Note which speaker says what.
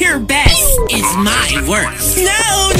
Speaker 1: Your best is my worst. No,